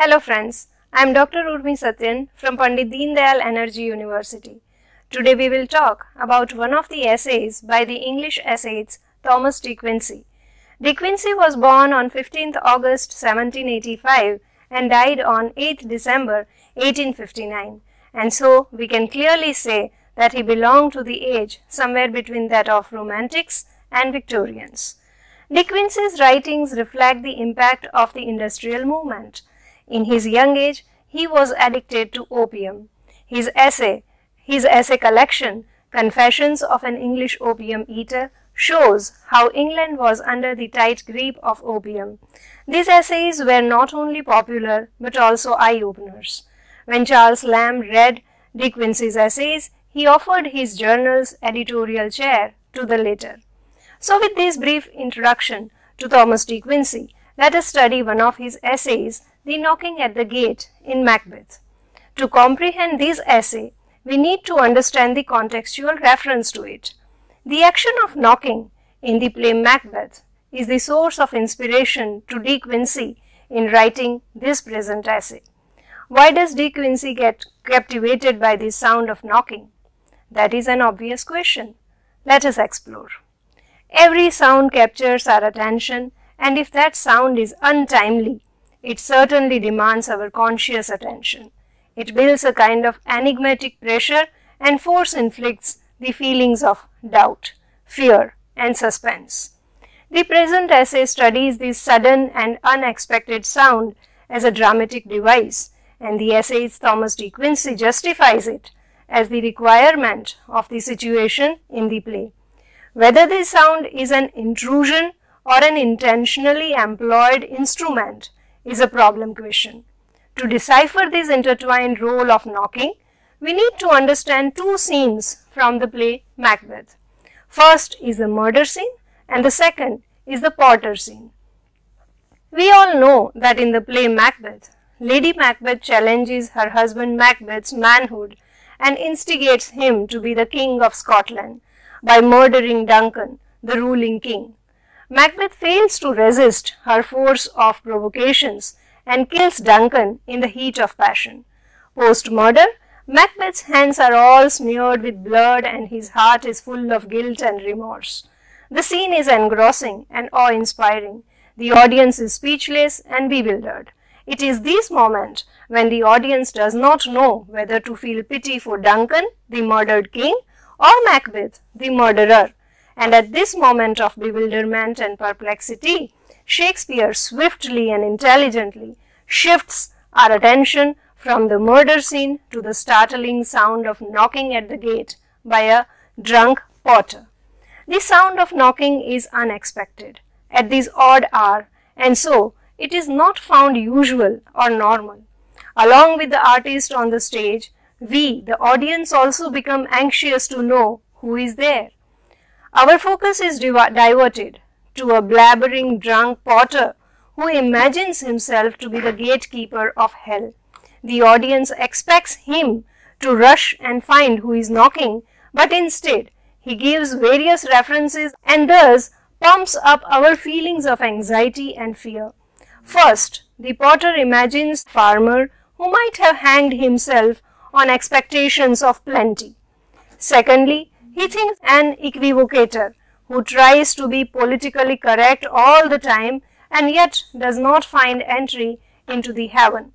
Hello friends, I am Dr. Urmi Satyan from Pandit Deen Dayal Energy University. Today we will talk about one of the essays by the English essayist Thomas De Quincey. De Quincey was born on 15th August 1785 and died on 8th December 1859 and so we can clearly say that he belonged to the age somewhere between that of Romantics and Victorians. De Quincey's writings reflect the impact of the industrial movement. In his young age, he was addicted to opium. His essay, his essay collection, Confessions of an English Opium Eater, shows how England was under the tight grip of opium. These essays were not only popular but also eye-openers. When Charles Lamb read De Quincey's essays, he offered his journal's editorial chair to the latter. So with this brief introduction to Thomas De Quincey, let us study one of his essays, The Knocking at the Gate in Macbeth. To comprehend this essay, we need to understand the contextual reference to it. The action of knocking in the play Macbeth is the source of inspiration to De Quincey in writing this present essay. Why does De Quincey get captivated by the sound of knocking? That is an obvious question. Let us explore. Every sound captures our attention and if that sound is untimely, it certainly demands our conscious attention. It builds a kind of enigmatic pressure and force inflicts the feelings of doubt, fear and suspense. The present essay studies this sudden and unexpected sound as a dramatic device and the essayist Thomas De Quincey justifies it as the requirement of the situation in the play. Whether the sound is an intrusion or an intentionally employed instrument is a problem question. To decipher this intertwined role of knocking, we need to understand two scenes from the play Macbeth. First is the murder scene and the second is the Porter scene. We all know that in the play Macbeth, Lady Macbeth challenges her husband Macbeth's manhood and instigates him to be the king of Scotland by murdering Duncan, the ruling king. Macbeth fails to resist her force of provocations and kills Duncan in the heat of passion. Post-murder, Macbeth's hands are all smeared with blood and his heart is full of guilt and remorse. The scene is engrossing and awe-inspiring. The audience is speechless and bewildered. It is this moment when the audience does not know whether to feel pity for Duncan, the murdered king, or Macbeth, the murderer. And at this moment of bewilderment and perplexity, Shakespeare swiftly and intelligently shifts our attention from the murder scene to the startling sound of knocking at the gate by a drunk porter. The sound of knocking is unexpected at this odd hour and so it is not found usual or normal. Along with the artist on the stage, we, the audience, also become anxious to know who is there. Our focus is diverted to a blabbering drunk porter who imagines himself to be the gatekeeper of hell. The audience expects him to rush and find who is knocking, but instead he gives various references and thus pumps up our feelings of anxiety and fear. First, the porter imagines farmer who might have hanged himself on expectations of plenty. Secondly, he thinks an equivocator who tries to be politically correct all the time and yet does not find entry into the heaven.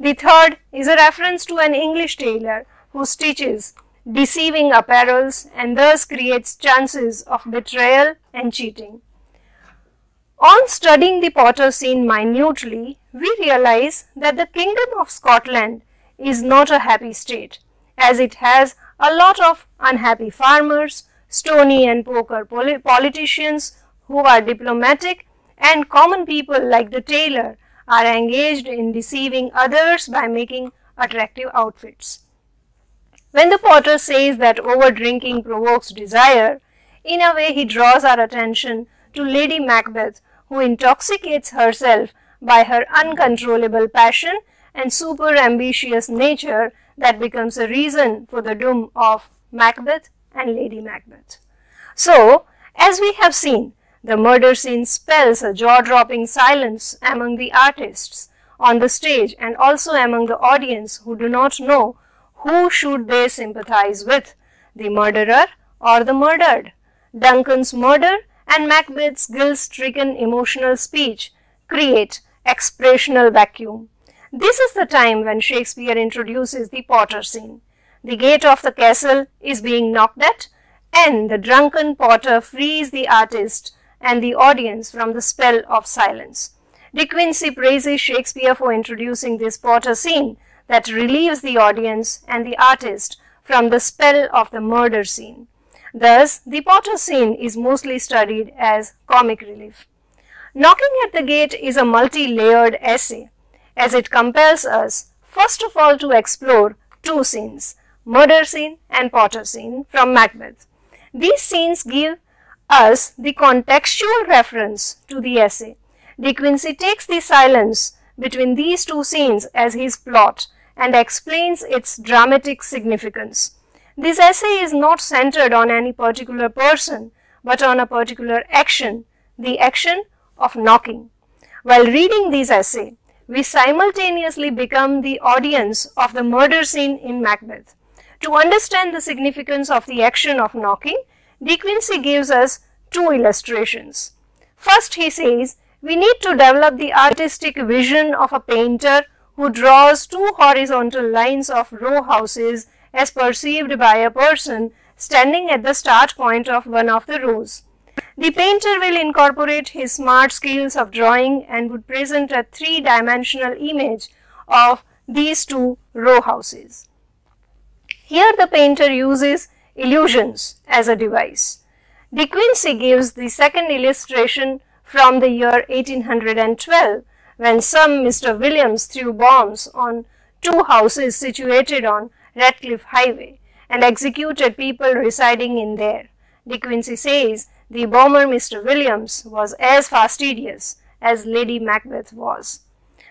The third is a reference to an English tailor who stitches deceiving apparels and thus creates chances of betrayal and cheating. On studying the Porter scene minutely, we realize that the Kingdom of Scotland is not a happy state, as it has a lot of unhappy farmers, stony and poker politicians who are diplomatic, and common people like the tailor are engaged in deceiving others by making attractive outfits. When the porter says that over drinking provokes desire, in a way he draws our attention to Lady Macbeth who intoxicates herself by her uncontrollable passion and super ambitious nature that becomes a reason for the doom of Macbeth and Lady Macbeth. So, as we have seen, the murder scene spells a jaw-dropping silence among the artists, on the stage and also among the audience who do not know who should they sympathize with, the murderer or the murdered. Duncan's murder and Macbeth's guilt-stricken emotional speech create expressional vacuum. This is the time when Shakespeare introduces the Porter scene. The gate of the castle is being knocked at and the drunken Porter frees the artist and the audience from the spell of silence. De Quincey praises Shakespeare for introducing this Porter scene that relieves the audience and the artist from the spell of the murder scene. Thus, the Porter scene is mostly studied as comic relief. Knocking at the Gate is a multi-layered essay as it compels us first of all to explore two scenes, murder scene and Porter scene from Macbeth. These scenes give us the contextual reference to the essay De Quincey takes the silence between these two scenes as his plot and explains its dramatic significance. This essay is not centered on any particular person, but on a particular action, the action of knocking. While reading this essay, we simultaneously become the audience of the murder scene in Macbeth. To understand the significance of the action of knocking, De Quincey gives us two illustrations. First, he says we need to develop the artistic vision of a painter who draws two horizontal lines of row houses as perceived by a person standing at the start point of one of the rows. The painter will incorporate his smart skills of drawing and would present a three-dimensional image of these two row houses. Here the painter uses illusions as a device. De Quincey gives the second illustration from the year 1812 when some Mr. Williams threw bombs on two houses situated on Ratcliffe Highway and executed people residing in there. De Quincey says the bomber Mr. Williams was as fastidious as Lady Macbeth was.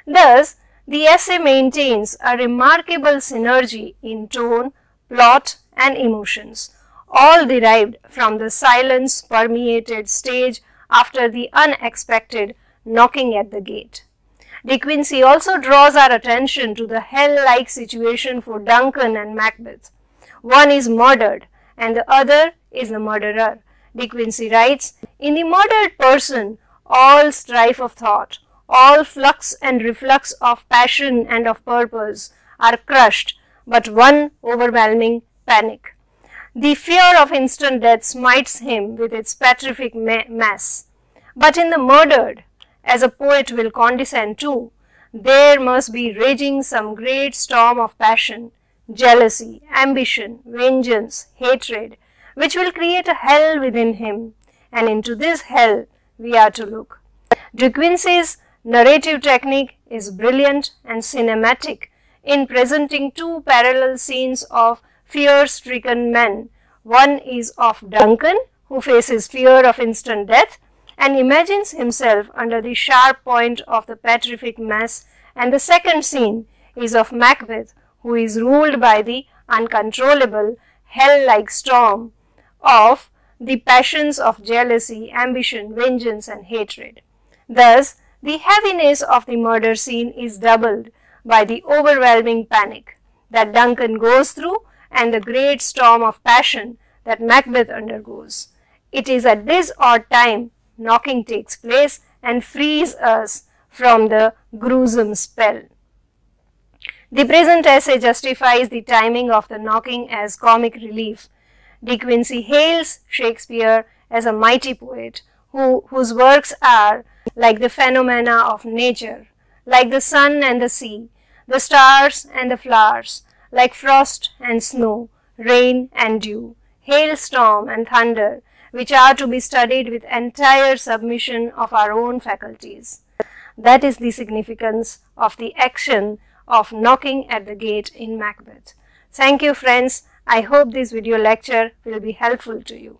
Thus, the essay maintains a remarkable synergy in tone, plot and emotions, all derived from the silence permeated stage after the unexpected knocking at the gate. De Quincey also draws our attention to the hell-like situation for Duncan and Macbeth. One is murdered and the other is the murderer. De Quincey writes, In the murdered person, all strife of thought, all flux and reflux of passion and of purpose are crushed, but one overwhelming panic. The fear of instant death smites him with its petrific mass. But in the murdered, as a poet will condescend to, there must be raging some great storm of passion, jealousy, ambition, vengeance, hatred, which will create a hell within him, and into this hell we are to look. De Quincey's narrative technique is brilliant and cinematic in presenting two parallel scenes of fear-stricken men. One is of Duncan, who faces fear of instant death, and imagines himself under the sharp point of the petrific mass and the second scene is of Macbeth who is ruled by the uncontrollable hell-like storm of the passions of jealousy, ambition, vengeance and hatred. Thus, the heaviness of the murder scene is doubled by the overwhelming panic that Duncan goes through and the great storm of passion that Macbeth undergoes. It is at this odd time knocking takes place and frees us from the gruesome spell. The present essay justifies the timing of the knocking as comic relief. De Quincey hails Shakespeare as a mighty poet who, whose works are like the phenomena of nature, like the sun and the sea, the stars and the flowers, like frost and snow, rain and dew, hailstorm and thunder, which are to be studied with entire submission of our own faculties. That is the significance of the action of knocking at the gate in Macbeth. Thank you friends. I hope this video lecture will be helpful to you.